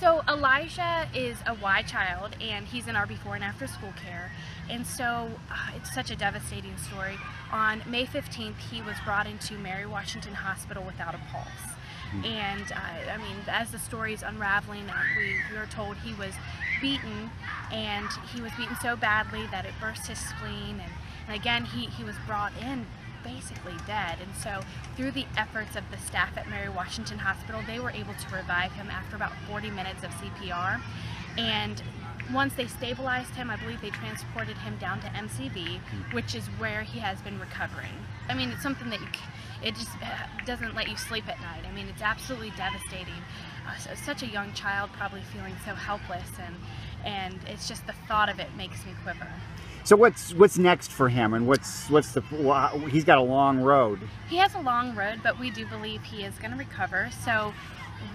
So Elijah is a Y child and he's in our before and after school care. And so uh, it's such a devastating story. On May 15th, he was brought into Mary Washington Hospital without a pulse. And uh, I mean, as the story is unraveling, uh, we, we were told he was beaten and he was beaten so badly that it burst his spleen. And, and again, he, he was brought in basically dead. And so through the efforts of the staff at Mary Washington Hospital, they were able to revive him after about 40 minutes of CPR. And once they stabilized him, I believe they transported him down to MCV, which is where he has been recovering. I mean, it's something that you, it just uh, doesn't let you sleep at night. I mean, it's absolutely devastating. Uh, so, such a young child probably feeling so helpless, and and it's just the thought of it makes me quiver. So what's what's next for him, and what's what's the well, he's got a long road. He has a long road, but we do believe he is going to recover. So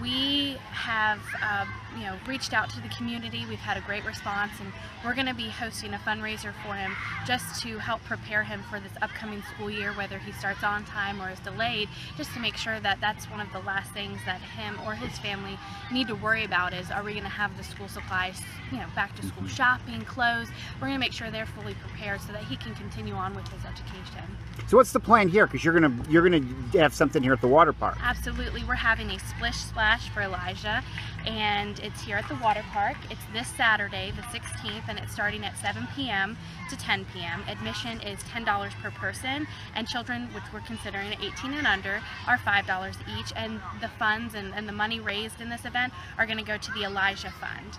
we have uh, you know reached out to the community we've had a great response and we're going to be hosting a fundraiser for him just to help prepare him for this upcoming school year whether he starts on time or is delayed just to make sure that that's one of the last things that him or his family need to worry about is are we going to have the school supplies you know back to school Mm-hmm. shopping clothes we're going to make sure they're fully prepared so that he can continue on with his education So what's the plan here? Because you're gonna you're gonna have something here at the water park. Absolutely. We're having a splish splash for Elijah, and it's here at the water park. It's this Saturday, the 16th, and it's starting at 7 p.m. to 10 p.m. Admission is $10 per person, and children, which we're considering 18 and under, are $5 each. And the funds and, and the money raised in this event are going to go to the Elijah Fund.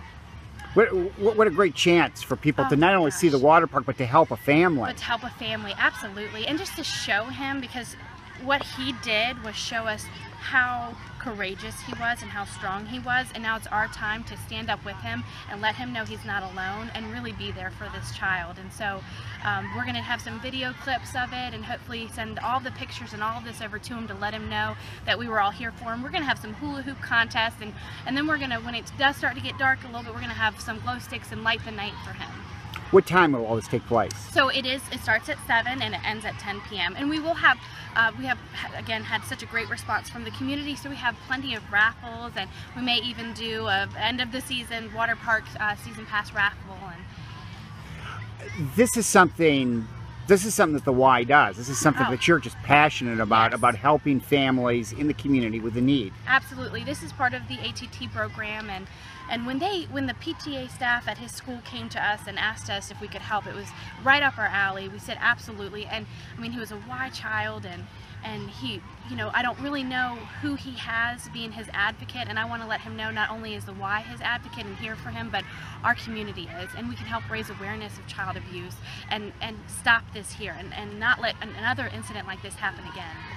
What, what, a great chance for people Oh to not only see the water park, but to help a family. But to help a family, absolutely. And just to show him, because what he did was show us how courageous he was and how strong he was. And now it's our time to stand up with him and let him know he's not alone and really be there for this child. And so um, we're going to have some video clips of it and hopefully send all the pictures and all of this over to him to let him know that we were all here for him. We're going to have some hula hoop contests and, and then we're going to, when it does start to get dark a little bit, we're going to have some glow sticks and light the night for him. What time will all this take place? So it is. It starts at seven and it ends at 10 p.m. And we will have, uh, we have again had such a great response from the community. So we have plenty of raffles, and we may even do a end of the season water park uh, season pass raffle. And This is something. This is something that the Y does. This is something Oh. that you're just passionate about, Yes. about helping families in the community with a need. absolutely, this is part of the ATT program. And and when they, when the PTA staff at his school came to us and asked us if we could help, it was right up our alley. We said absolutely. And I mean, he was a Y child, and and he, you know, I don't really know who he has being his advocate, and I want to let him know not only is the Y his advocate and here for him, but our community is, and we can help raise awareness of child abuse and and stop this here, and and not let an- another incident like this happen again.